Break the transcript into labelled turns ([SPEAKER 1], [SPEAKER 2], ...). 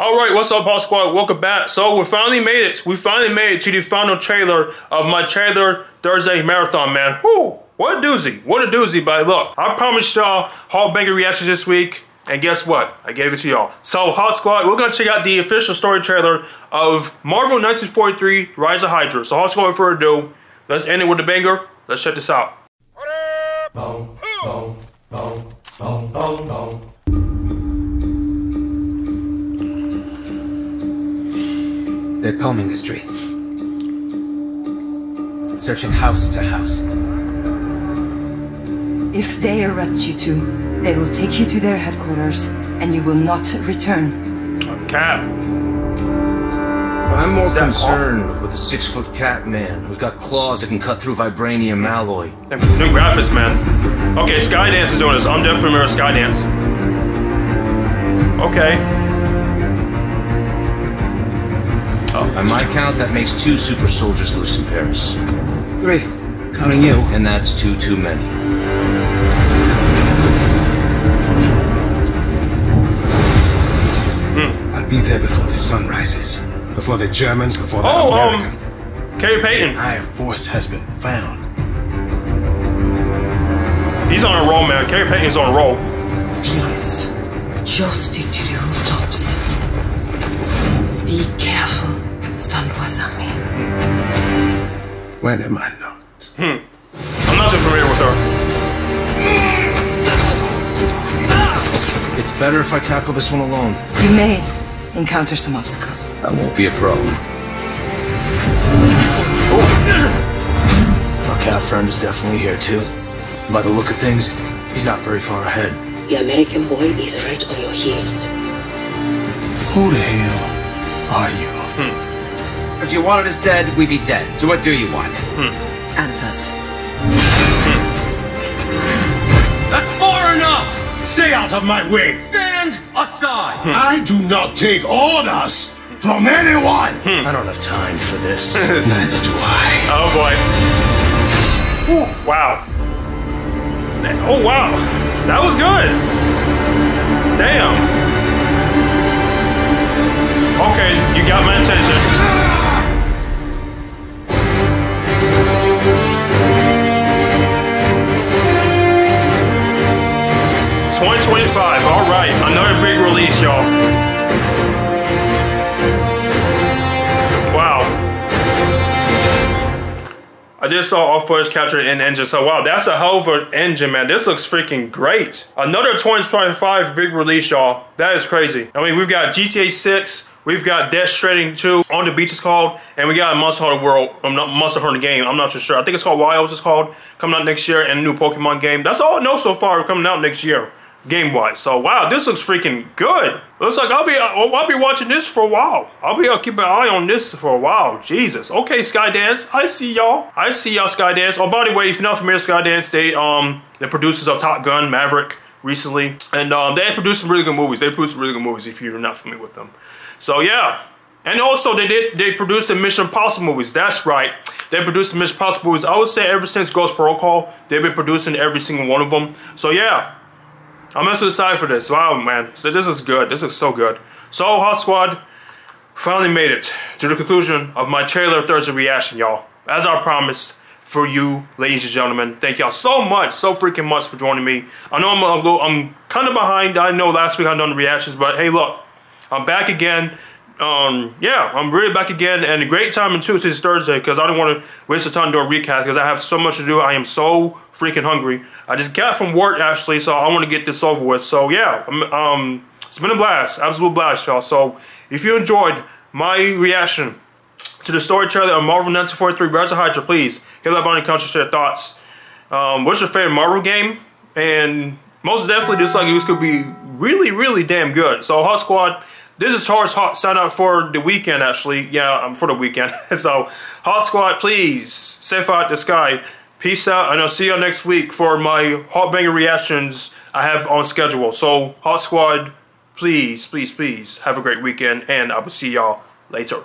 [SPEAKER 1] All right, what's up, HawkSquad? Welcome back. So we finally made it. We finally made it to the final trailer of my trailer Thursday marathon, man. Whoo! What a doozy. What a doozy, but look, I promised y'all Hall Banger reactions this week, and guess what? I gave it to y'all. So, HawkSquad, we're gonna check out the official story trailer of Marvel 1943 Rise of Hydra. So, HawkSquad, without further ado, let's end it with the banger. Let's check this out.
[SPEAKER 2] Boom, boom, boom, boom, boom, boom.
[SPEAKER 3] They're combing the streets. Searching house to house.
[SPEAKER 4] If they arrest you two, they will take you to their headquarters and you will not return.
[SPEAKER 1] Cap.
[SPEAKER 5] I'm more
[SPEAKER 1] that
[SPEAKER 5] concerned with a six foot cat man who's got claws that can cut through vibranium alloy.
[SPEAKER 1] New graphics, man. Okay, Skydance is doing this. I'm definitely familiar with Skydance. Okay.
[SPEAKER 5] By my count, that makes two super soldiers loose in Paris.
[SPEAKER 3] Three. Counting you.
[SPEAKER 5] And that's two too many. Hmm.
[SPEAKER 6] I'll be there before the sun rises. Before the Germans, before the
[SPEAKER 1] Oh,
[SPEAKER 6] American.
[SPEAKER 1] um, Khary Payton.
[SPEAKER 6] Iron Force has been found.
[SPEAKER 1] He's on a roll, man. Khary Payton's on a roll.
[SPEAKER 4] Please, just stick to the rooftops.
[SPEAKER 6] Where am I not? Hmm.
[SPEAKER 1] I'm not too familiar with her.
[SPEAKER 5] It's better if I tackle this one alone.
[SPEAKER 4] You may encounter some obstacles.
[SPEAKER 5] That won't be a problem. Oh. Our cat friend is definitely here too. By the look of things, he's not very far ahead.
[SPEAKER 7] The American boy is right on your heels.
[SPEAKER 6] Who the hell are you?
[SPEAKER 3] If you wanted us dead, we'd be dead. So what do you want? Hmm.
[SPEAKER 4] Answers. Hmm.
[SPEAKER 2] That's far enough!
[SPEAKER 6] Stay out of my way!
[SPEAKER 2] Stand aside! Hmm.
[SPEAKER 6] I do not take orders from anyone!
[SPEAKER 5] I don't have time for this.
[SPEAKER 6] Neither do I.
[SPEAKER 1] Oh boy. Whew, wow. Oh wow. That was good. Damn. Okay, you got my attention. I just saw all footage captured in engine. So wow, that's a hell of an engine, man. This looks freaking great. Another 2025 big release, y'all. That is crazy. I mean, we've got GTA 6, we've got Death Stranding 2, On the Beach is called, and we got Monster Hunter World, I'm not Monster Hunter game. I'm not too sure. I think it's called Wilds. It's called coming out next year, and a new Pokemon game. That's all I know so far coming out next year game wise. So wow, this looks freaking good. Looks like I'll be I'll, I'll be watching this for a while. I'll be I'll keep an eye on this for a while. Jesus. Okay, Skydance. I see y'all. I see y'all Skydance. Oh, by the way, if you're not familiar with Skydance, they um the producers of Top Gun, Maverick recently, and um they produced some really good movies. They produced some really good movies if you're not familiar with them. So yeah. And also they did they produced the Mission Impossible movies. That's right. They produced the Mission Impossible movies. I would say ever since Ghost Protocol, they've been producing every single one of them. So yeah. I'm so excited for this. Wow, man. So this is good. This is so good. So, HawkSquad finally made it to the conclusion of my trailer Thursday reaction, y'all. As I promised for you, ladies and gentlemen. Thank y'all so much, so freaking much for joining me. I know I'm a little, I'm kind of behind. I know last week I done the reactions, but hey, look, I'm back again. Um, yeah, I'm really back again, and a great timing too since it's Thursday because I don't want to waste the time doing recap because I have so much to do. I am so freaking hungry. I just got from work actually, so I want to get this over with. So yeah, um, it's been a blast, absolute blast, y'all. So if you enjoyed my reaction to the story trailer of Marvel 1943 Rise of Hydra, please hit that button and comment your thoughts. Um, what's your favorite Marvel game? And most definitely, this like this could be really, really damn good. So HawkSquad. This is TaurusHawk sign up for the weekend actually. Yeah, I'm for the weekend. so HawkSquad, please safe out the sky. Peace out, and I'll see you next week for my hot banger reactions I have on schedule. So HawkSquad, please, please, please have a great weekend, and I will see y'all later.